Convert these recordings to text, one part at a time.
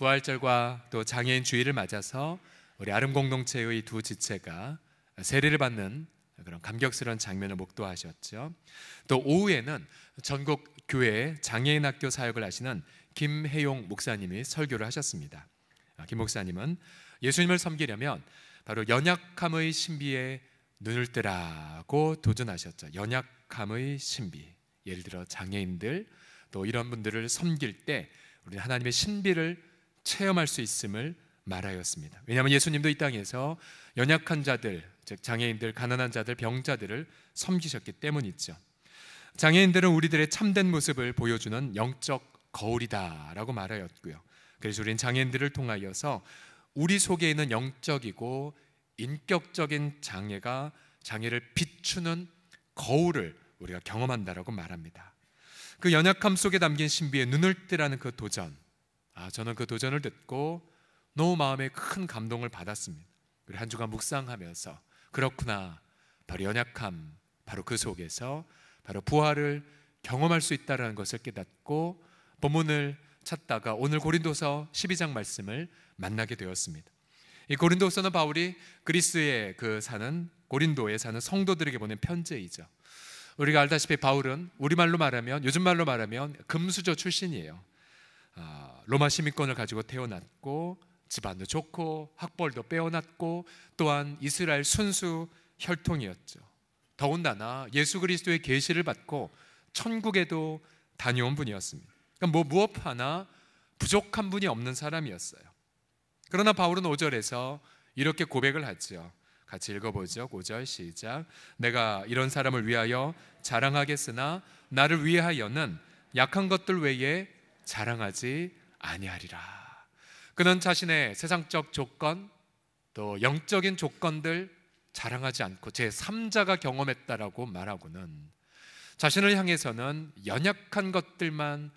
부활절과 또 장애인 주의를 맞아서 우리 아름 공동체의 두 지체가 세례를 받는 그런 감격스러운 장면을 목도하셨죠. 또 오후에는 전국 교회 장애인 학교 사역을 하시는 김혜용 목사님이 설교를 하셨습니다. 아, 김 목사님은 예수님을 섬기려면 바로 연약함의 신비에 눈을 뜨라고 도전하셨죠. 연약함의 신비. 예를 들어 장애인들 또 이런 분들을 섬길 때 우리 하나님의 신비를 체험할 수 있음을 말하였습니다. 왜냐하면 예수님도 이 땅에서 연약한 자들, 즉 장애인들, 가난한 자들, 병자들을 섬기셨기 때문이죠. 장애인들은 우리들의 참된 모습을 보여주는 영적 거울이다라고 말하였고요. 그래서 우리는 장애인들을 통하여서 우리 속에 있는 영적이고 인격적인 장애가 장애를 비추는 거울을 우리가 경험한다라고 말합니다. 그 연약함 속에 담긴 신비에 눈을 뜨라는 그 도전. 아, 저는 그 도전을 듣고 너무 마음에 큰 감동을 받았습니다. 그리고 한 주간 묵상하면서 그렇구나. 바로 연약함, 바로 그 속에서 바로 부활을 경험할 수 있다라는 것을 깨닫고 본문을 찾다가 오늘 고린도서 12장 말씀을 만나게 되었습니다. 이 고린도서는 바울이 그리스에 그 사는 고린도에 사는 성도들에게 보낸 편지이죠. 우리가 알다시피 바울은 우리말로 말하면 요즘 말로 말하면 금수저 출신이에요. 아, 로마 시민권을 가지고 태어났고 집안도 좋고 학벌도 빼어났고 또한 이스라엘 순수 혈통이었죠. 더군다나 예수 그리스도의 계시를 받고 천국에도 다녀온 분이었습니다. 그러니까 뭐 무엇 하나 부족한 분이 없는 사람이었어요. 그러나 바울은 5절에서 이렇게 고백을 하죠. 같이 읽어보죠. 5절 시작. 내가 이런 사람을 위하여 자랑하겠으나 나를 위하여는 약한 것들 외에 자랑하지 아니하리라. 그는 자신의 세상적 조건 또 영적인 조건들 자랑하지 않고 제 3자가 경험했다라고 말하고는 자신을 향해서는 연약한 것들만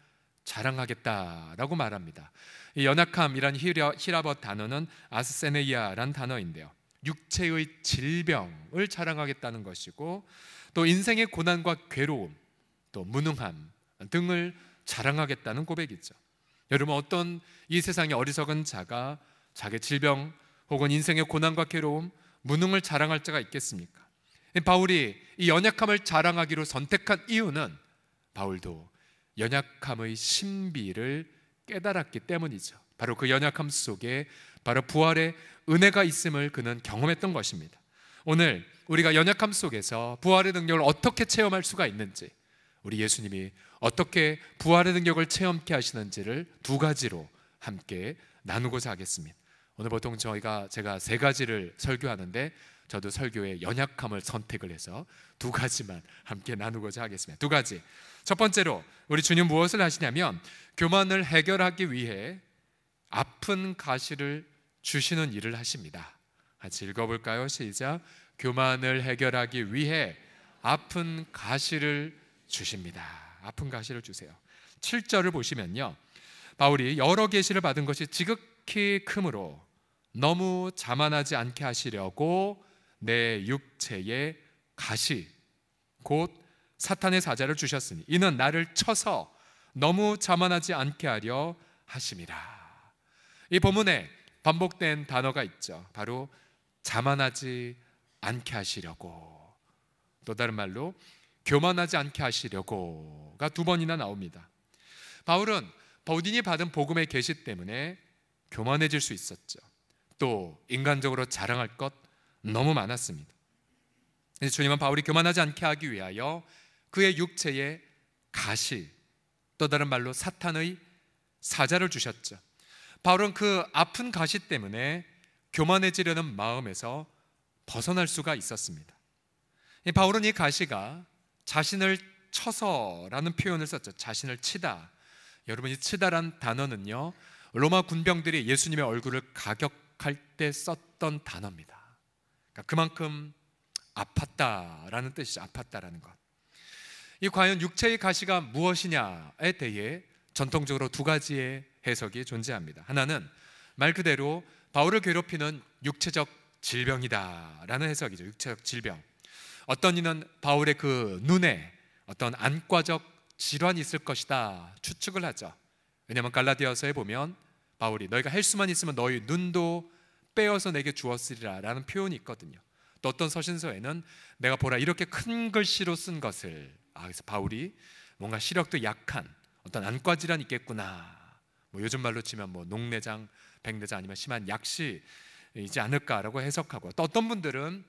자랑하겠다라고 말합니다. 이 연약함이란 히라버 단어는 아스세네이아란 단어인데요. 육체의 질병을 자랑하겠다는 것이고 또 인생의 고난과 괴로움, 또 무능함 등을 자랑하겠다는 고백이죠. 여러분 어떤 이 세상의 어리석은 자가 자기 질병 혹은 인생의 고난과 괴로움, 무능을 자랑할 자가 있겠습니까? 바울이 이 연약함을 자랑하기로 선택한 이유는 바울도 연약함의 신비를 깨달았기 때문이죠. 바로 그 연약함 속에 바로 부활의 은혜가 있음을 그는 경험했던 것입니다. 오늘 우리가 연약함 속에서 부활의 능력을 어떻게 체험할 수가 있는지, 우리 예수님이 어떻게 부활의 능력을 체험케 하시는지를 두 가지로 함께 나누고자 하겠습니다. 오늘 보통 저희가 제가 세 가지를 설교하는데 저도 설교의 연약함을 선택을 해서 두 가지만 함께 나누고자 하겠습니다. 두 가지. 첫 번째로 우리 주님 무엇을 하시냐면 교만을 해결하기 위해 아픈 가시를 주시는 일을 하십니다. 같이 읽어볼까요? 시작. 교만을 해결하기 위해 아픈 가시를 주십니다. 아픈 가시를 주세요. 7절을 보시면요. 바울이 여러 계시를 받은 것이 지극히 크므로 너무 자만하지 않게 하시려고 내 육체에 가시 곧 사탄의 사자를 주셨으니 이는 나를 쳐서 너무 자만하지 않게 하려 하심이라. 이 본문에 반복된 단어가 있죠. 바로 자만하지 않게 하시려고. 또 다른 말로 교만하지 않게 하시려고가 두 번이나 나옵니다. 바울은 버딘이 받은 복음의 계시 때문에 교만해질 수 있었죠. 또 인간적으로 자랑할 것 너무 많았습니다. 주님은 바울이 교만하지 않게 하기 위하여 그의 육체에 가시 또 다른 말로 사탄의 사자를 주셨죠. 바울은 그 아픈 가시 때문에 교만해지려는 마음에서 벗어날 수가 있었습니다. 바울은 이 가시가 자신을 쳐서라는 표현을 썼죠. 자신을 치다. 여러분 이 치다란 단어는요. 로마 군병들이 예수님의 얼굴을 가격할 때 썼던 단어입니다. 그러니까 그만큼 아팠다라는 뜻이죠. 아팠다라는 것. 이 과연 육체의 가시가 무엇이냐에 대해 전통적으로 두 가지의 해석이 존재합니다. 하나는 말 그대로 바울을 괴롭히는 육체적 질병이다라는 해석이죠. 육체적 질병. 어떤 이는 바울의 그 눈에 어떤 안과적 질환이 있을 것이다 추측을 하죠. 왜냐하면 갈라디아서에 보면 바울이 너희가 할 수만 있으면 너희 눈도 빼어서 내게 주었으리라라는 표현이 있거든요. 또 어떤 서신서에는 내가 보라 이렇게 큰 글씨로 쓴 것을 아 그래서 바울이 뭔가 시력도 약한 어떤 안과 질환 있겠구나. 뭐 요즘 말로 치면 뭐 녹내장, 백내장 아니면 심한 약시이지 않을까라고 해석하고 또 어떤 분들은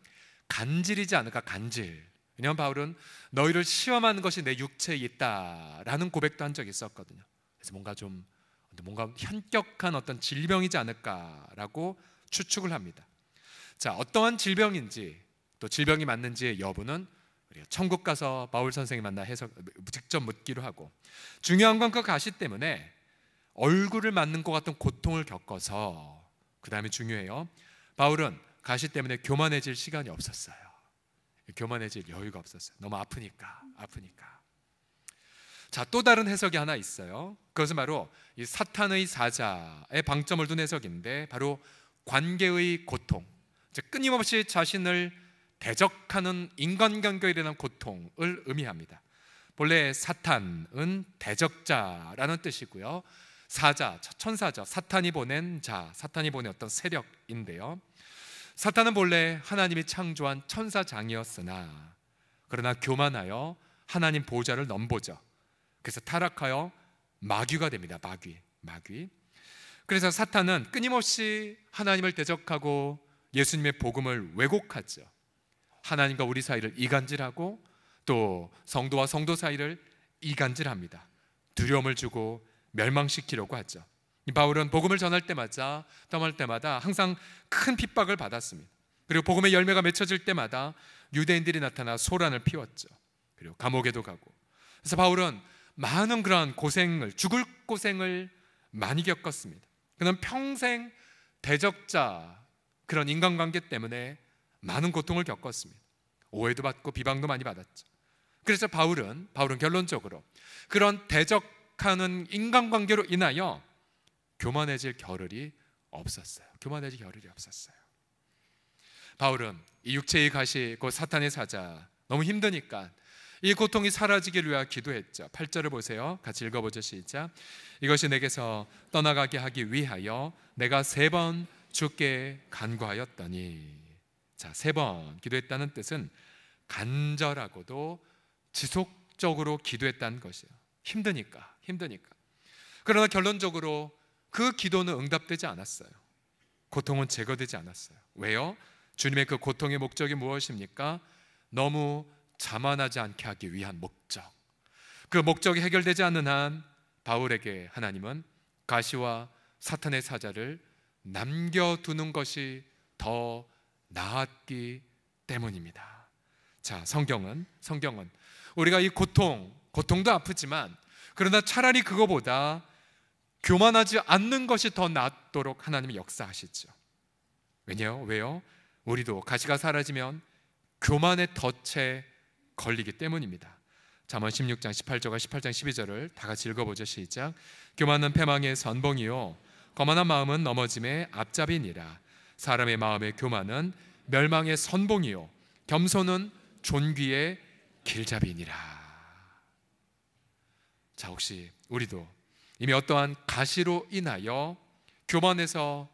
간질이지 않을까 간질. 왜냐하면 바울은 너희를 시험하는 것이 내 육체에 있다라는 고백도 한 적이 있었거든요. 그래서 뭔가 좀 뭔가 현격한 어떤 질병이지 않을까라고 추측을 합니다. 자, 어떠한 질병인지 또 질병이 맞는지의 여부는 우리가 천국 가서 바울 선생님 만나 해서 직접 묻기로 하고 중요한 건 그 가시 때문에 얼굴을 맞는 것 같은 고통을 겪어서 그 다음에 중요해요. 바울은 가시 때문에 교만해질 시간이 없었어요. 교만해질 여유가 없었어요. 너무 아프니까, 아프니까. 자, 또 다른 해석이 하나 있어요. 그것은 바로 이 사탄의 사자의 방점을 둔 해석인데 바로 관계의 고통. 끊임없이 자신을 대적하는 인간관계에 대한 고통을 의미합니다. 본래 사탄은 대적자라는 뜻이고요. 사자, 천사죠. 사탄이 보낸 자, 사탄이 보낸 어떤 세력인데요. 사탄은 본래 하나님이 창조한 천사장이었으나 그러나 교만하여 하나님 보좌를 넘보죠. 그래서 타락하여 마귀가 됩니다. 마귀, 마귀. 그래서 사탄은 끊임없이 하나님을 대적하고 예수님의 복음을 왜곡하죠. 하나님과 우리 사이를 이간질하고 또 성도와 성도 사이를 이간질합니다. 두려움을 주고 멸망시키려고 하죠. 바울은 복음을 전할 때마다 떠날 때마다 항상 큰 핍박을 받았습니다. 그리고 복음의 열매가 맺혀질 때마다 유대인들이 나타나 소란을 피웠죠. 그리고 감옥에도 가고. 그래서 바울은 많은 그러한 고생을 죽을 고생을 많이 겪었습니다. 그는 평생 대적자 그런 인간관계 때문에 많은 고통을 겪었습니다. 오해도 받고 비방도 많이 받았죠. 그래서 바울은 바울은 결론적으로 그런 대적하는 인간관계로 인하여 교만해질 겨를이 없었어요. 교만해질 겨를이 없었어요. 바울은 이 육체의 가시 곧 사탄의 사자 너무 힘드니까 이 고통이 사라지기를 위하 기도했죠. 8절을 보세요. 같이 읽어보죠. 시작. 이것이 내게서 떠나가게 하기 위하여 내가 세 번 주께 간구하였더니 자, 세 번 기도했다는 뜻은 간절하고도 지속적으로 기도했다는 것이에요. 힘드니까, 힘드니까. 그러나 결론적으로 그 기도는 응답되지 않았어요. 고통은 제거되지 않았어요. 왜요? 주님의 그 고통의 목적이 무엇입니까? 너무 자만하지 않게 하기 위한 목적. 그 목적이 해결되지 않는 한 바울에게 하나님은 가시와 사탄의 사자를 남겨두는 것이 더 나았기 때문입니다. 자, 성경은 성경은 우리가 이 고통, 고통도 아프지만 그러나 차라리 그거보다 교만하지 않는 것이 더 낫도록 하나님이 역사하시죠. 왜냐 왜요? 우리도 가시가 사라지면 교만의 덫에 걸리기 때문입니다. 잠언 16장 18절과 18장 12절을 다 같이 읽어보죠. 시작. 교만은 패망의 선봉이요 거만한 마음은 넘어짐의 앞잡이니라. 사람의 마음의 교만은 멸망의 선봉이요 겸손은 존귀의 길잡이니라. 자, 혹시 우리도 이미 어떠한 가시로 인하여 교만에서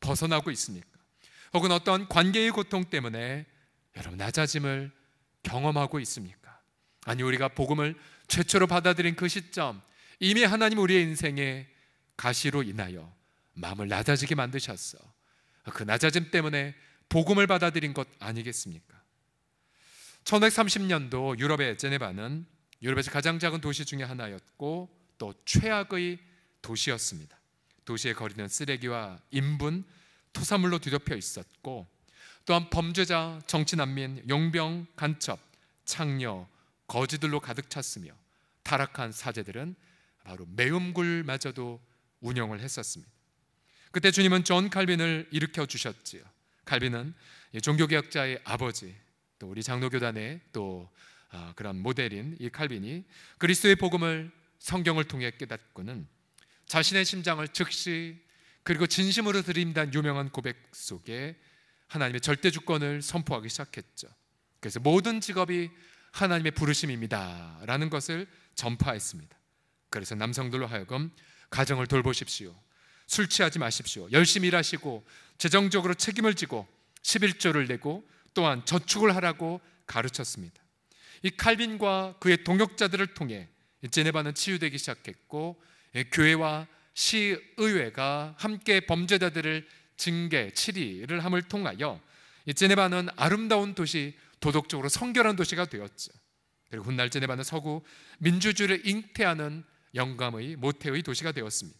벗어나고 있습니까? 혹은 어떠한 관계의 고통 때문에 여러분 낮아짐을 경험하고 있습니까? 아니 우리가 복음을 최초로 받아들인 그 시점 이미 하나님 우리의 인생에 가시로 인하여 마음을 낮아지게 만드셨어. 그 낮아짐 때문에 복음을 받아들인 것 아니겠습니까? 1930년도 유럽의 제네바는 유럽에서 가장 작은 도시 중의 하나였고 또 최악의 도시였습니다. 도시의 거리는 쓰레기와 인분, 토사물로 뒤덮여 있었고 또한 범죄자, 정치 난민, 용병, 간첩, 창녀, 거지들로 가득 찼으며 타락한 사제들은 바로 매음굴마저도 운영을 했었습니다. 그때 주님은 존 칼빈을 일으켜 주셨지요. 칼빈은 종교개혁자의 아버지, 또 우리 장로교단의 또 아, 그런 모델인 이 칼빈이 그리스도의 복음을 성경을 통해 깨닫고는 자신의 심장을 즉시 그리고 진심으로 드린다는 유명한 고백 속에 하나님의 절대 주권을 선포하기 시작했죠. 그래서 모든 직업이 하나님의 부르심입니다라는 것을 전파했습니다. 그래서 남성들로 하여금 가정을 돌보십시오. 술 취하지 마십시오. 열심히 일하시고 재정적으로 책임을 지고 11조를 내고 또한 저축을 하라고 가르쳤습니다. 이 칼빈과 그의 동역자들을 통해 제네바는 치유되기 시작했고 예, 교회와 시의회가 함께 범죄자들을 징계, 치리를 함을 통하여 제네바는 아름다운 도시, 도덕적으로 성결한 도시가 되었죠. 그리고 훗날 제네바는 서구 민주주의를 잉태하는 영감의 모태의 도시가 되었습니다.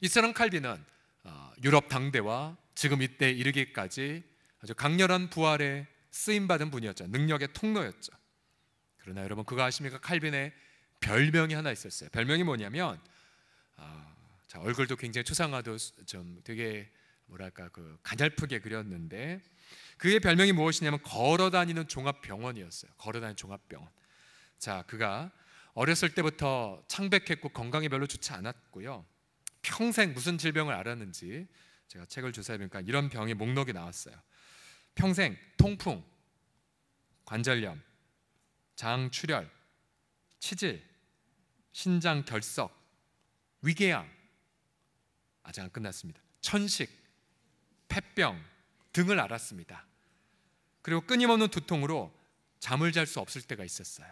이스랑 칼빈은 어, 유럽 당대와 지금 이때 이르기까지 아주 강렬한 부활에 쓰임 받은 분이었죠. 능력의 통로였죠. 그러나 여러분 그거 아십니까? 칼빈의 별명이 하나 있었어요. 별명이 뭐냐면 어, 자, 얼굴도 굉장히 초상화도 좀 되게 뭐랄까 그 가냘프게 그렸는데 그의 별명이 무엇이냐면 걸어다니는 종합병원이었어요. 걸어다니는 종합병원. 자, 그가 어렸을 때부터 창백했고 건강이 별로 좋지 않았고요. 평생 무슨 질병을 앓았는지 제가 책을 조사해 보니까 이런 병이 목록이 나왔어요. 평생 통풍, 관절염, 장출혈, 치질, 신장 결석, 위궤양 아직 안 끝났습니다. 천식, 폐병 등을 앓았습니다. 그리고 끊임없는 두통으로 잠을 잘 수 없을 때가 있었어요.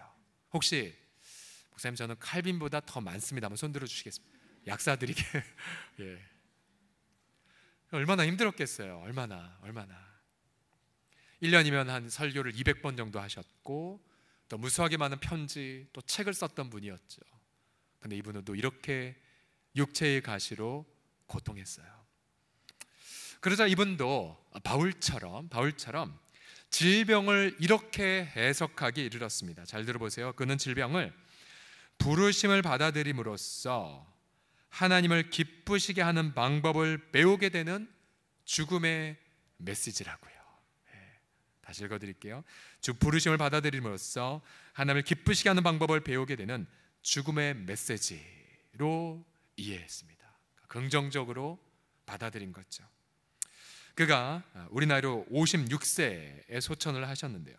혹시 목사님 저는 칼빈보다 더 많습니다. 한번 손 들어 주시겠습니다. 약사들에게 예. 얼마나 힘들었겠어요. 얼마나 얼마나 1년이면 한 설교를 200번 정도 하셨고 또 무수하게 많은 편지 또 책을 썼던 분이었죠. 근데 이분은 또 이렇게 육체의 가시로 고통했어요. 그러자 이분도 바울처럼 바울처럼 질병을 이렇게 해석하기 이르렀습니다. 잘 들어보세요. 그는 질병을 부르심을 받아들임으로써 하나님을 기쁘시게 하는 방법을 배우게 되는 죽음의 메시지라고요. 네, 다시 읽어드릴게요. 주 부르심을 받아들임으로써 하나님을 기쁘시게 하는 방법을 배우게 되는 죽음의 메시지로 이해했습니다. 긍정적으로 받아들인 거죠. 그가 우리 나이로 56세에 소천을 하셨는데요.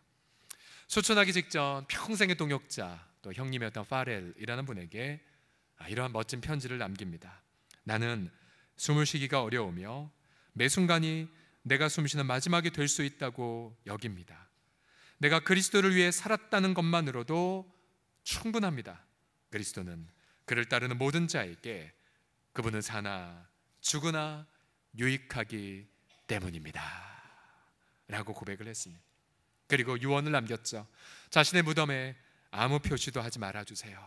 소천하기 직전 평생의 동역자 또 형님이었던 파렐이라는 분에게 아, 이러한 멋진 편지를 남깁니다. 나는 숨을 쉬기가 어려우며 매 순간이 내가 숨쉬는 마지막이 될 수 있다고 여깁니다. 내가 그리스도를 위해 살았다는 것만으로도 충분합니다. 그리스도는 그를 따르는 모든 자에게 그분은 사나 죽으나 유익하기 때문입니다. 라고 고백을 했습니다. 그리고 유언을 남겼죠. 자신의 무덤에 아무 표시도 하지 말아 주세요.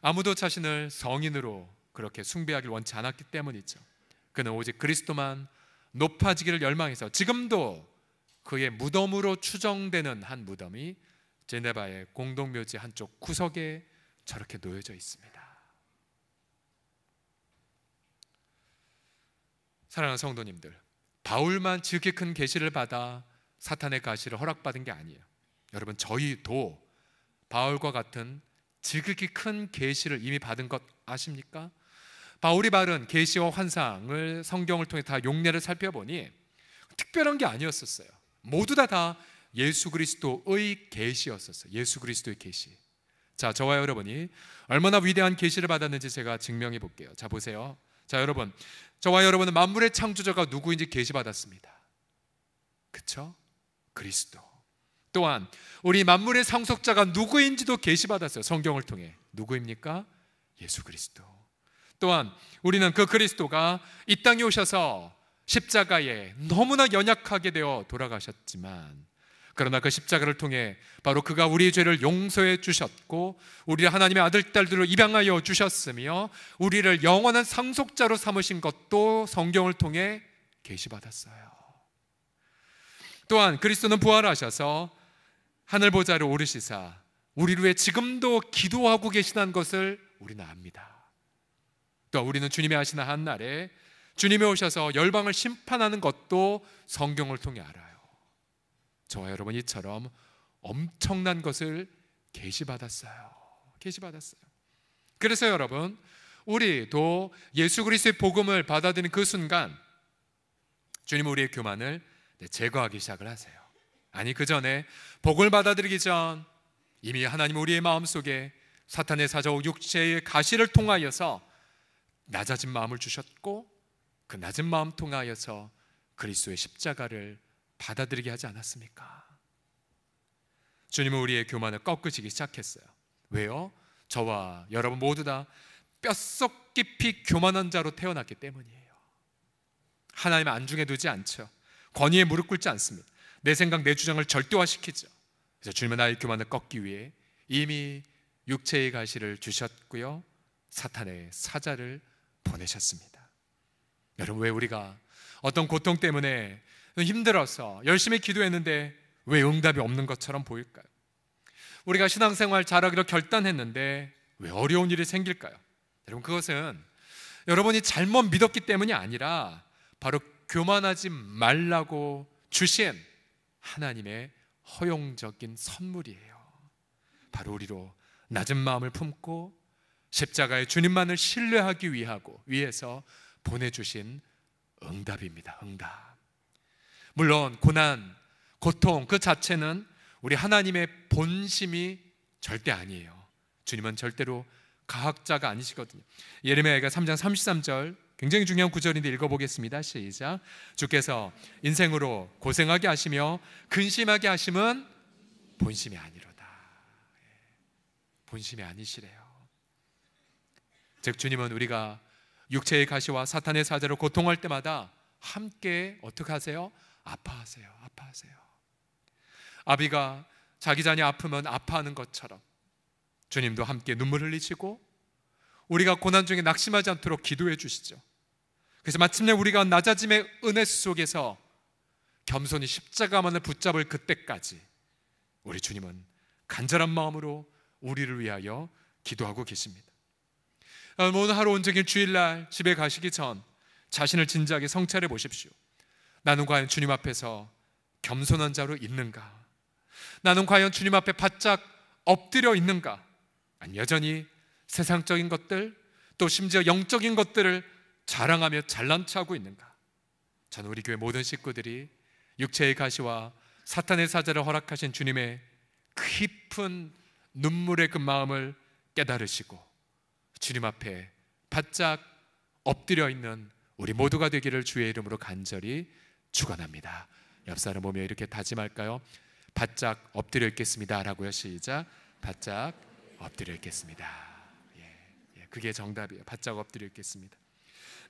아무도 자신을 성인으로 그렇게 숭배하길 원치 않았기 때문이죠. 그는 오직 그리스도만 높아지기를 열망해서 지금도 그의 무덤으로 추정되는 한 무덤이 제네바의 공동묘지 한쪽 구석에 저렇게 놓여져 있습니다. 사랑하는 성도님들, 바울만 지극히 큰 계시를 받아 사탄의 가시를 허락받은 게 아니에요. 여러분 저희도 바울과 같은 지극히 큰 계시를 이미 받은 것 아십니까? 바울이 받은 계시와 환상을 성경을 통해 다 용례를 살펴보니 특별한 게 아니었었어요. 모두 다 다 예수 그리스도의 계시였었어요. 예수 그리스도의 계시. 자, 저와 여러분이 얼마나 위대한 계시를 받았는지 제가 증명해 볼게요. 자, 보세요. 자, 여러분. 저와 여러분은 만물의 창조자가 누구인지 계시 받았습니다. 그쵸? 그리스도. 또한 우리 만물의 상속자가 누구인지도 계시 받았어요. 성경을 통해. 누구입니까? 예수 그리스도. 또한 우리는 그 그리스도가 이 땅에 오셔서 십자가에 너무나 연약하게 되어 돌아가셨지만 그러나 그 십자가를 통해 바로 그가 우리의 죄를 용서해 주셨고 우리를 하나님의 아들 딸들로 입양하여 주셨으며 우리를 영원한 상속자로 삼으신 것도 성경을 통해 계시받았어요. 또한 그리스도는 부활하셔서 하늘 보좌를 오르시사 우리를 위해 지금도 기도하고 계시다는 것을 우리는 압니다. 또 우리는 주님이 하시는 한 날에 주님이 오셔서 열방을 심판하는 것도 성경을 통해 알아요. 저와 여러분 이처럼 엄청난 것을 계시받았어요. 계시받았어요. 그래서 여러분 우리도 예수 그리스도의 복음을 받아들이는 그 순간 주님 우리의 교만을 제거하기 시작을 하세요. 아니 그 전에 복을 받아들이기 전 이미 하나님 우리의 마음 속에 사탄의 사자오 육체의 가시를 통하여서 낮아진 마음을 주셨고 그 낮은 마음 통하여서 그리스도의 십자가를 받아들이게 하지 않았습니까? 주님은 우리의 교만을 꺾으시기 시작했어요. 왜요? 저와 여러분 모두 다 뼛속 깊이 교만한 자로 태어났기 때문이에요. 하나님 안중에 두지 않죠. 권위에 무릎 꿇지 않습니다. 내 생각, 내 주장을 절대화시키죠. 그래서 주님은 나의 교만을 꺾기 위해 이미 육체의 가시를 주셨고요. 사탄의 사자를 보내셨습니다. 여러분 왜 우리가 어떤 고통 때문에 힘들어서 열심히 기도했는데 왜 응답이 없는 것처럼 보일까요? 우리가 신앙생활 잘하기로 결단했는데 왜 어려운 일이 생길까요? 여러분 그것은 여러분이 잘못 믿었기 때문이 아니라 바로 교만하지 말라고 주신 하나님의 허용적인 선물이에요. 바로 우리로 낮은 마음을 품고 십자가의 주님만을 신뢰하기 위하고 위해서 보내주신 응답입니다. 응답. 물론 고난, 고통 그 자체는 우리 하나님의 본심이 절대 아니에요. 주님은 절대로 가학자가 아니시거든요. 예레미야가 3장 33절 굉장히 중요한 구절인데 읽어보겠습니다. 시작. 주께서 인생으로 고생하게 하시며 근심하게 하심은 본심이 아니로다. 예. 본심이 아니시래요. 즉 주님은 우리가 육체의 가시와 사탄의 사자로 고통할 때마다 함께 어떻게 하세요? 아파하세요. 아파하세요. 아비가 자기 자녀 아프면 아파하는 것처럼 주님도 함께 눈물 흘리시고 우리가 고난 중에 낙심하지 않도록 기도해 주시죠. 그래서 마침내 우리가 낮아짐의 은혜 속에서 겸손히 십자가만을 붙잡을 그때까지 우리 주님은 간절한 마음으로 우리를 위하여 기도하고 계십니다. 아, 오늘 하루 온종일 주일날 집에 가시기 전 자신을 진지하게 성찰해 보십시오. 나는 과연 주님 앞에서 겸손한 자로 있는가? 나는 과연 주님 앞에 바짝 엎드려 있는가? 아니 여전히 세상적인 것들 또 심지어 영적인 것들을 자랑하며 잘난 체하고 있는가? 저는 우리 교회 모든 식구들이 육체의 가시와 사탄의 사자를 허락하신 주님의 깊은 눈물의 그 마음을 깨달으시고 주님 앞에 바짝 엎드려 있는 우리 모두가 되기를 주의 이름으로 간절히 축원합니다. 옆 사람 보며 이렇게 다짐할까요? 바짝 엎드려 있겠습니다라고요. 시작. 바짝 엎드려 있겠습니다. 예, 예, 그게 정답이에요. 바짝 엎드려 있겠습니다.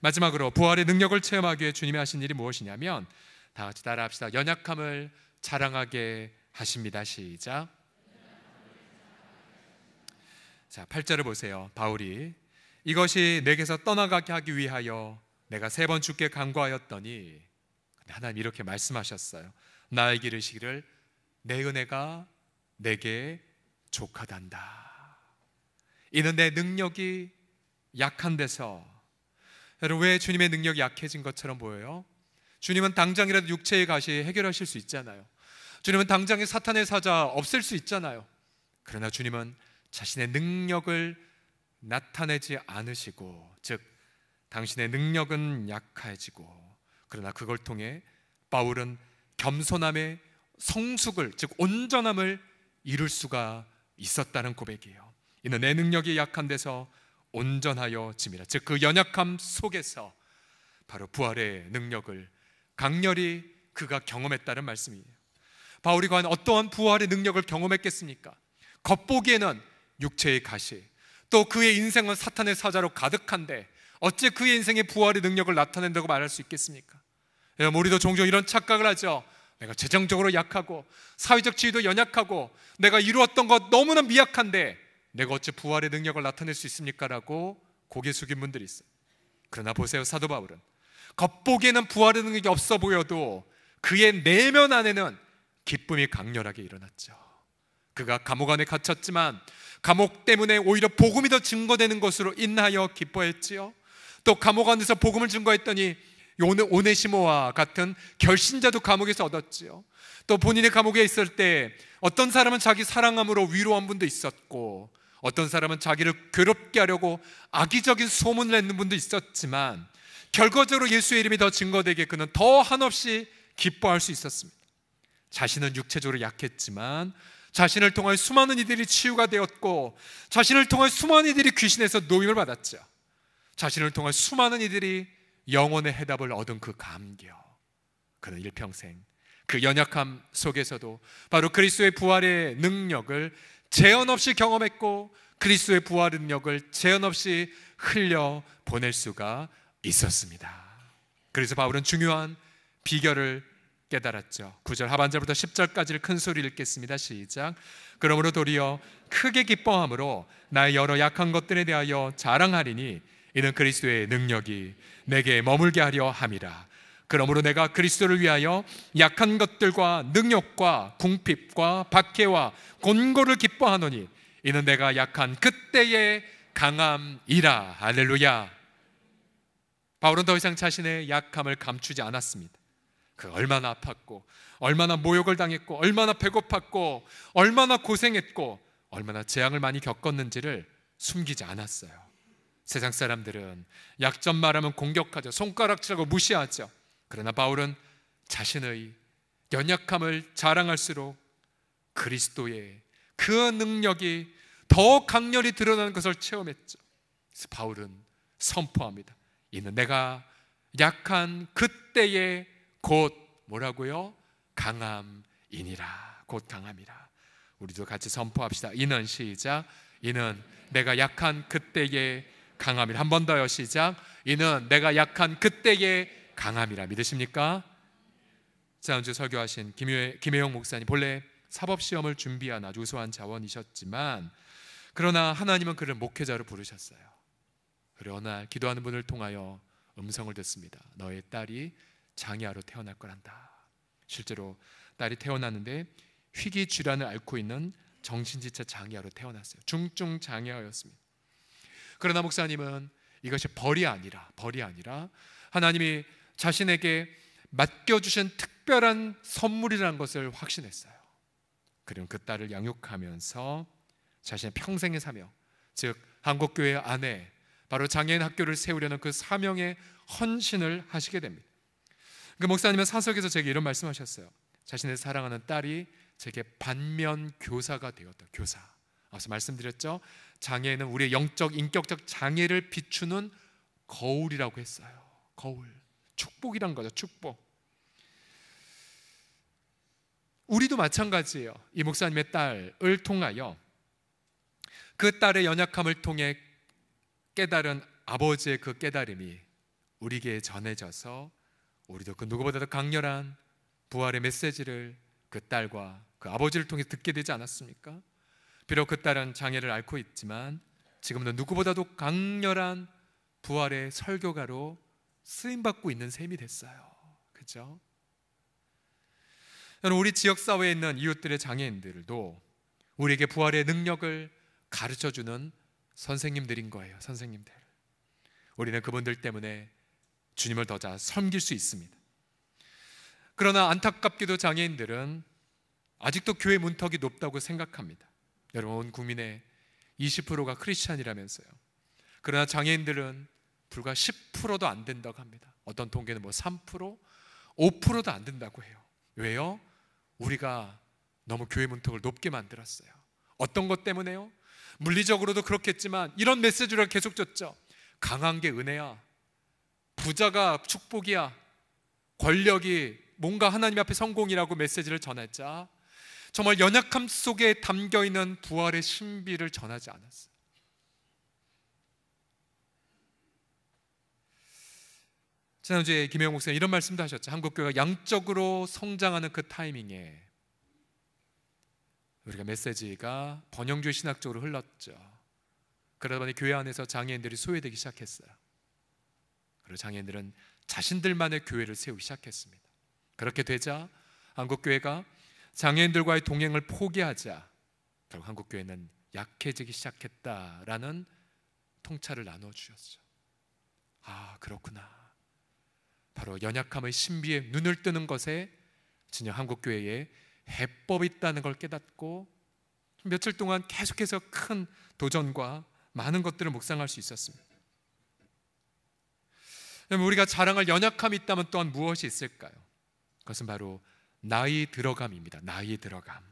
마지막으로 부활의 능력을 체험하기 위해 주님이 하신 일이 무엇이냐면 다 같이 따라합시다. 연약함을 자랑하게 하십니다. 시작. 자, 8절을 보세요. 바울이 이것이 내게서 떠나가게 하기 위하여 내가 세번 죽게 간구하였더니 하나님 이렇게 말씀하셨어요. 나에게 이르시기를 내 은혜가 내게 족하단다. 이는 내 능력이 약한 데서 여러분 왜 주님의 능력이 약해진 것처럼 보여요? 주님은 당장이라도 육체의 가시 해결하실 수 있잖아요. 주님은 당장에 사탄의 사자 없앨 수 있잖아요. 그러나 주님은 자신의 능력을 나타내지 않으시고 즉 당신의 능력은 약해지고 그러나 그걸 통해 바울은 겸손함의 성숙을 즉 온전함을 이룰 수가 있었다는 고백이에요. 이는 내 능력이 약한 데서 온전하여 짐이라. 즉 그 연약함 속에서 바로 부활의 능력을 강렬히 그가 경험했다는 말씀이에요. 바울이 과연 어떠한 부활의 능력을 경험했겠습니까? 겉보기에는 육체의 가시, 또 그의 인생은 사탄의 사자로 가득한데 어째 그의 인생의 부활의 능력을 나타낸다고 말할 수 있겠습니까? 우리도 종종 이런 착각을 하죠. 내가 재정적으로 약하고 사회적 지위도 연약하고 내가 이루었던 것 너무나 미약한데 내가 어째 부활의 능력을 나타낼 수 있습니까? 라고 고개 숙인 분들이 있어요. 그러나 보세요. 사도 바울은 겉보기에는 부활의 능력이 없어 보여도 그의 내면 안에는 기쁨이 강렬하게 일어났죠. 그가 감옥 안에 갇혔지만 감옥 때문에 오히려 복음이 더 증거되는 것으로 인하여 기뻐했지요. 또 감옥 안에서 복음을 증거했더니 오네, 시모와 같은 결신자도 감옥에서 얻었지요. 또 본인의 감옥에 있을 때 어떤 사람은 자기 사랑함으로 위로한 분도 있었고 어떤 사람은 자기를 괴롭게 하려고 악의적인 소문을 냈는 분도 있었지만 결과적으로 예수의 이름이 더 증거되게 그는 더 한없이 기뻐할 수 있었습니다. 자신은 육체적으로 약했지만 자신을 통해 수많은 이들이 치유가 되었고 자신을 통해 수많은 이들이 귀신에서 노임을 받았죠. 자신을 통한 수많은 이들이 영혼의 해답을 얻은 그 감격. 그는 일평생 그 연약함 속에서도 바로 그리스도의 부활의 능력을 제한 없이 경험했고 그리스도의 부활 능력을 제한 없이 흘려 보낼 수가 있었습니다. 그래서 바울은 중요한 비결을 깨달았죠. 9절 하반절부터 10절까지를 큰 소리를 읽겠습니다. 시작. 그러므로 도리어 크게 기뻐함으로 나의 여러 약한 것들에 대하여 자랑하리니 이는 그리스도의 능력이 내게 머물게 하려 함이라. 그러므로 내가 그리스도를 위하여 약한 것들과 능력과 궁핍과 박해와 곤고를 기뻐하노니 이는 내가 약한 그때의 강함이라. 할렐루야. 바울은 더 이상 자신의 약함을 감추지 않았습니다. 그 얼마나 아팠고 얼마나 모욕을 당했고 얼마나 배고팠고 얼마나 고생했고 얼마나 재앙을 많이 겪었는지를 숨기지 않았어요. 세상 사람들은 약점 말하면 공격하죠. 손가락질하고 무시하죠. 그러나 바울은 자신의 연약함을 자랑할수록 그리스도의 그 능력이 더 강렬히 드러나는 것을 체험했죠. 바울은 선포합니다. 이는 내가 약한 그때에 곧 뭐라고요? 강함이니라. 곧 강함이라. 우리도 같이 선포합시다. 이는 시작. 이는 내가 약한 그때에 강함이라. 한 번 더요. 시작. 이는 내가 약한 그때에 강함이라. 믿으십니까? 지난주 설교하신 김혜, 김혜영 목사님 본래 사법 시험을 준비한 아주 우수한 자원이셨지만 그러나 하나님은 그를 목회자로 부르셨어요. 날 기도하는 분을 통하여 음성을 듣습니다. 너의 딸이 장애아로 태어날 거란다. 실제로 딸이 태어났는데 희귀 질환을 앓고 있는 정신지체 장애아로 태어났어요. 중증 장애아였습니다. 그러나 목사님은 이것이 벌이 아니라 벌이 아니라 하나님이 자신에게 맡겨 주신 특별한 선물이라는 것을 확신했어요. 그리고 그 딸을 양육하면서 자신의 평생의 사명, 즉 한국 교회 안에 바로 장애인 학교를 세우려는 그 사명에 헌신을 하시게 됩니다. 그 목사님은 사석에서 제게 이런 말씀하셨어요. 자신의 사랑하는 딸이 제게 반면 교사가 되었다. 교사. 앞서 말씀드렸죠. 장애는 우리의 영적 인격적 장애를 비추는 거울이라고 했어요. 거울. 축복이란 거죠. 축복. 우리도 마찬가지예요. 이 목사님의 딸을 통하여 그 딸의 연약함을 통해 깨달은 아버지의 그 깨달음이 우리에게 전해져서 우리도 그 누구보다도 강렬한 부활의 메시지를 그 딸과 그 아버지를 통해 듣게 되지 않았습니까? 비록 그 딸은 장애를 앓고 있지만 지금은 누구보다도 강렬한 부활의 설교가로 쓰임 받고 있는 셈이 됐어요. 그죠? 우리 지역 사회에 있는 이웃들의 장애인들도 우리에게 부활의 능력을 가르쳐 주는 선생님들인 거예요. 선생님들. 우리는 그분들 때문에 주님을 더 잘 섬길 수 있습니다. 그러나 안타깝게도 장애인들은 아직도 교회 문턱이 높다고 생각합니다. 여러분 온 국민의 20%가 크리스찬이라면서요. 그러나 장애인들은 불과 10%도 안 된다고 합니다. 어떤 통계는 뭐 3%, 5%도 안 된다고 해요. 왜요? 우리가 너무 교회 문턱을 높게 만들었어요. 어떤 것 때문에요? 물리적으로도 그렇겠지만 이런 메시지를 계속 줬죠. 강한 게 은혜야. 부자가 축복이야. 권력이 뭔가 하나님 앞에 성공이라고 메시지를 전했자 정말 연약함 속에 담겨 있는 부활의 신비를 전하지 않았어요. 지난주에 김영 목사님 이런 말씀도 하셨죠. 한국 교회가 양적으로 성장하는 그 타이밍에 우리가 메시지가 번영주의 신학적으로 흘렀죠. 그러다 보니 교회 안에서 장애인들이 소외되기 시작했어요. 그리고 장애인들은 자신들만의 교회를 세우기 시작했습니다. 그렇게 되자 한국 교회가 장애인들과의 동행을 포기하자 결국 한국 교회는 약해지기 시작했다라는 통찰을 나눠 주셨죠. 아 그렇구나. 바로 연약함의 신비에 눈을 뜨는 것에 진영 한국 교회에 해법이 있다는 걸 깨닫고 며칠 동안 계속해서 큰 도전과 많은 것들을 묵상할 수 있었습니다. 우리가 자랑할 연약함이 있다면 또한 무엇이 있을까요? 그것은 바로 나이 들어감입니다. 나이 들어감.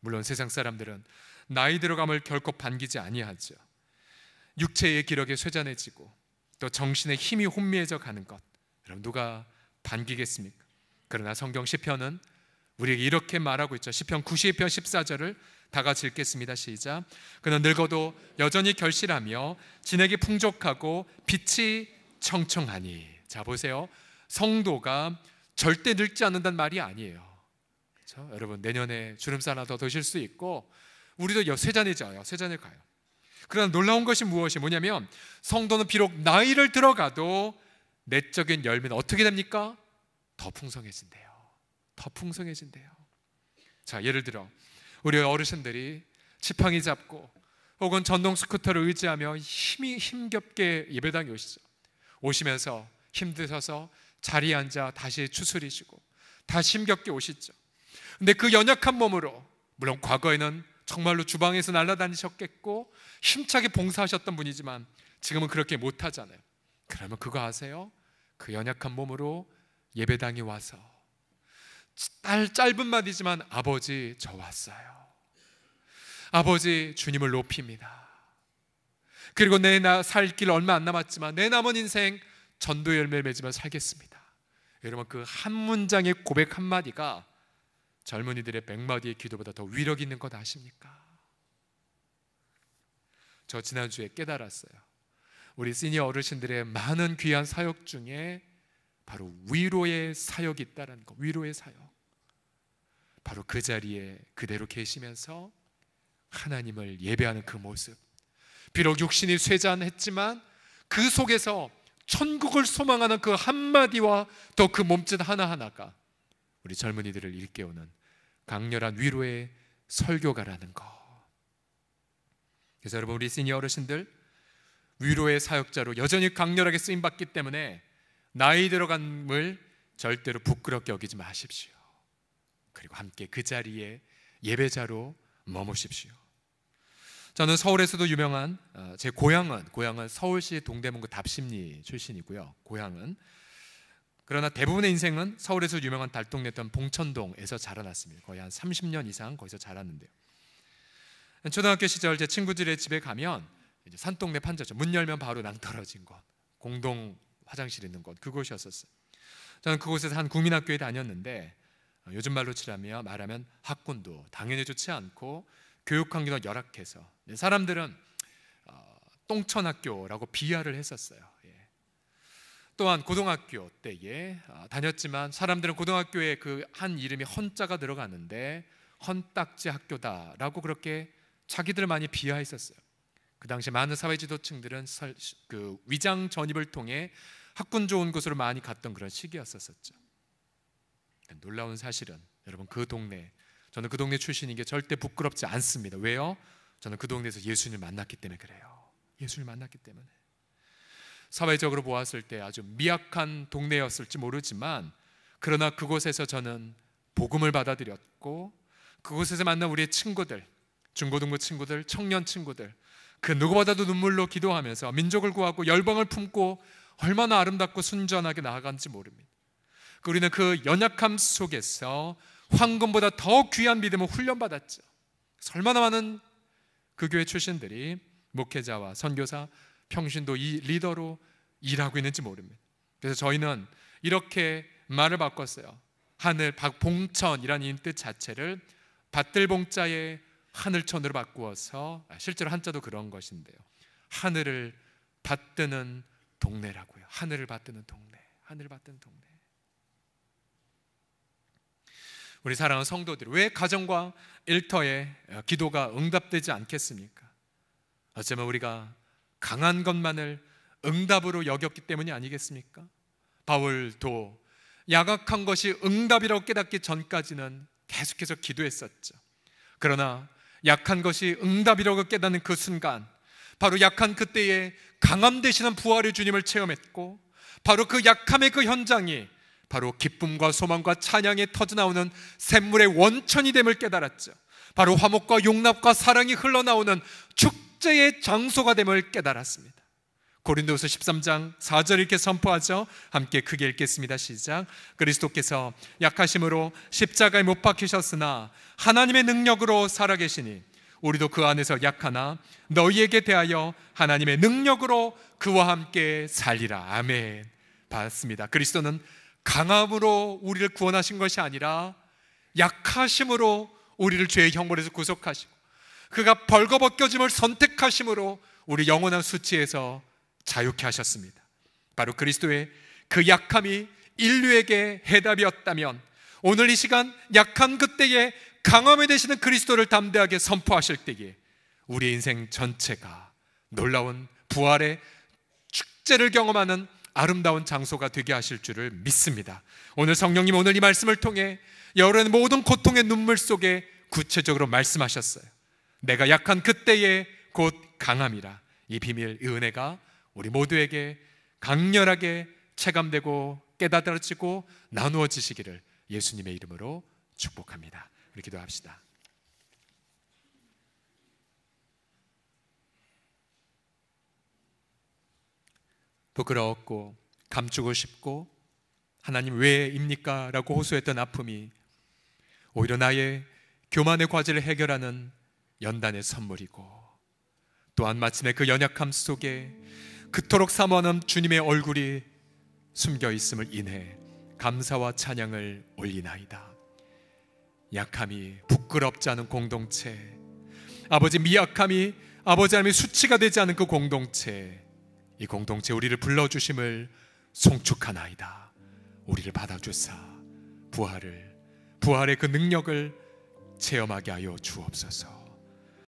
물론 세상 사람들은 나이 들어감을 결코 반기지 아니하죠. 육체의 기력에 쇠잔해지고 또 정신의 힘이 혼미해져 가는 것. 여러분 누가 반기겠습니까? 그러나 성경 시편은 우리에게 이렇게 말하고 있죠. 시편 92편 14절을 다 같이 읽겠습니다. 시작. 그는 늙어도 여전히 결실하며 진액이 풍족하고 빛이 청청하니. 자 보세요. 성도가 절대 늙지 않는다는 말이 아니에요. 그렇죠? 여러분 내년에 주름살 하나 더 드실 수 있고 우리도 세잔이 져요. 세잔을 가요. 그러나 놀라운 것이 무엇이 뭐냐면 성도는 비록 나이를 들어가도 내적인 열매는 어떻게 됩니까? 더 풍성해진대요. 더 풍성해진대요. 자, 예를 들어 우리 어르신들이 지팡이 잡고 혹은 전동 스쿠터를 의지하며 힘이 힘겹게 예배당에 오시죠. 오시면서 힘드셔서 자리에 앉아 다시 추스리시고 다시 힘겹게 오시죠. 근데 그 연약한 몸으로 물론 과거에는 정말로 주방에서 날아다니셨겠고 힘차게 봉사하셨던 분이지만 지금은 그렇게 못 하잖아요. 그러면 그거 아세요? 그 연약한 몸으로 예배당에 와서 딸 짧은 말이지만 아버지 저 왔어요. 아버지 주님을 높입니다. 그리고 내나살길 얼마 안 남았지만 내 남은 인생 전도 열매 맺으며 살겠습니다. 여러분 그 한 문장의 고백 한 마디가 젊은이들의 백 마디의 기도보다 더 위력 있는 것 아십니까? 저 지난주에 깨달았어요. 우리 시니어 어르신들의 많은 귀한 사역 중에 바로 위로의 사역이 있다는 거, 위로의 사역. 바로 그 자리에 그대로 계시면서 하나님을 예배하는 그 모습. 비록 육신이 쇠잔했지만 그 속에서 천국을 소망하는 그 한마디와 또 그 몸짓 하나하나가 우리 젊은이들을 일깨우는 강렬한 위로의 설교가라는 거. 그래서 여러분 우리 시니어 어르신들 위로의 사역자로 여전히 강렬하게 쓰임 받기 때문에 나이 들어간을 절대로 부끄럽게 여기지 마십시오. 그리고 함께 그 자리에 예배자로 머무십시오. 저는 서울에서도 유명한 어, 제 고향은 고향은 서울시 동대문구 답심리 출신이고요. 고향은 그러나 대부분의 인생은 서울에서 유명한 달동네던 봉천동에서 자라났습니다. 거의 한 30년 이상 거기서 자랐는데요. 초등학교 시절 제 친구들의 집에 가면 산동네 판자죠. 문 열면 바로 낭떨어진 곳, 공동 화장실 있는 곳 그곳이었었어요. 저는 그곳에서 한 국민학교에 다녔는데 어, 요즘 말로 치라면 말하면 학군도 당연히 좋지 않고 교육 환경도 열악해서 사람들은 어, 똥천학교라고 비하를 했었어요. 예. 또한 고등학교 때에 어, 다녔지만 사람들은 고등학교에 그 한 이름이 헌자가 들어가는데 헌딱지 학교다라고 그렇게 자기들 많이 비하했었어요. 그 당시 많은 사회 지도층들은 그 위장 전입을 통해 학군 좋은 곳으로 많이 갔던 그런 시기였었었죠. 놀라운 사실은 여러분 그 동네 저는 그 동네 출신인 게 절대 부끄럽지 않습니다. 왜요? 저는 그 동네에서 예수님을 만났기 때문에 그래요. 예수를 만났기 때문에. 사회적으로 보았을 때 아주 미약한 동네였을지 모르지만 그러나 그곳에서 저는 복음을 받아들였고 그곳에서 만난 우리의 친구들, 중고등부 친구들, 청년 친구들 그 누구보다도 눈물로 기도하면서 민족을 구하고 열방을 품고 얼마나 아름답고 순전하게 나아간지 모릅니다. 우리는 그 연약함 속에서 황금보다 더 귀한 믿음을 훈련받았죠. 얼마나 많은 그 교회 출신들이 목회자와 선교사, 평신도 이 리더로 일하고 있는지 모릅니다. 그래서 저희는 이렇게 말을 바꿨어요. 하늘 박봉천이라는 뜻 자체를 밭들봉자의 하늘천으로 바꾸어서 아, 실제로 한자도 그런 것인데요. 하늘을 받드는 동네라고요. 하늘을 받드는 동네. 하늘을 받드는 동네. 우리 사랑하는 성도들 왜 가정과 일터에 기도가 응답되지 않겠습니까? 어쩌면 우리가 강한 것만을 응답으로 여겼기 때문이 아니겠습니까? 바울도 야각한 것이 응답이라고 깨닫기 전까지는 계속해서 기도했었죠. 그러나 약한 것이 응답이라고 깨닫는 그 순간 바로 약한 그때에 강함 되시는 부활의 주님을 체험했고 바로 그 약함의 그 현장이 바로 기쁨과 소망과 찬양에 터져나오는 샘물의 원천이 됨을 깨달았죠. 바로 화목과 용납과 사랑이 흘러나오는 축제의 장소가 됨을 깨달았습니다. 고린도서 13장 4절 이렇게 선포하죠. 함께 크게 읽겠습니다. 시작. 그리스도께서 약하심으로 십자가에 못 박히셨으나 하나님의 능력으로 살아계시니 우리도 그 안에서 약하나 너희에게 대하여 하나님의 능력으로 그와 함께 살리라. 아멘. 받습니다. 그리스도는 강함으로 우리를 구원하신 것이 아니라 약하심으로 우리를 죄의 형벌에서 구속하시고 그가 벌거벗겨짐을 선택하심으로 우리 영원한 수치에서 자유케 하셨습니다. 바로 그리스도의 그 약함이 인류에게 해답이었다면 오늘 이 시간 약한 그때에 강함이 되시는 그리스도를 담대하게 선포하실 때에 우리 인생 전체가 놀라운 부활의 축제를 경험하는 아름다운 장소가 되게 하실 줄을 믿습니다. 오늘 성령님 오늘 이 말씀을 통해 여러분의 모든 고통의 눈물 속에 구체적으로 말씀하셨어요. 내가 약한 그때에 곧 강함이라 이 비밀, 이 은혜가 우리 모두에게 강렬하게 체감되고 깨닫아지고 나누어지시기를 예수님의 이름으로 축복합니다. 우리 기도합시다. 부끄러웠고 감추고 싶고 하나님 왜입니까? 라고 호소했던 아픔이 오히려 나의 교만의 과제를 해결하는 연단의 선물이고 또한 마침내 그 연약함 속에 그토록 사모하는 주님의 얼굴이 숨겨 있음을 인해 감사와 찬양을 올리나이다. 약함이 부끄럽지 않은 공동체, 아버지 미약함이 아버지 하나님의 수치가 되지 않은 그 공동체, 이 공동체 우리를 불러주심을 송축하나이다. 우리를 받아주사 부활을 부활의 그 능력을 체험하게 하여 주옵소서.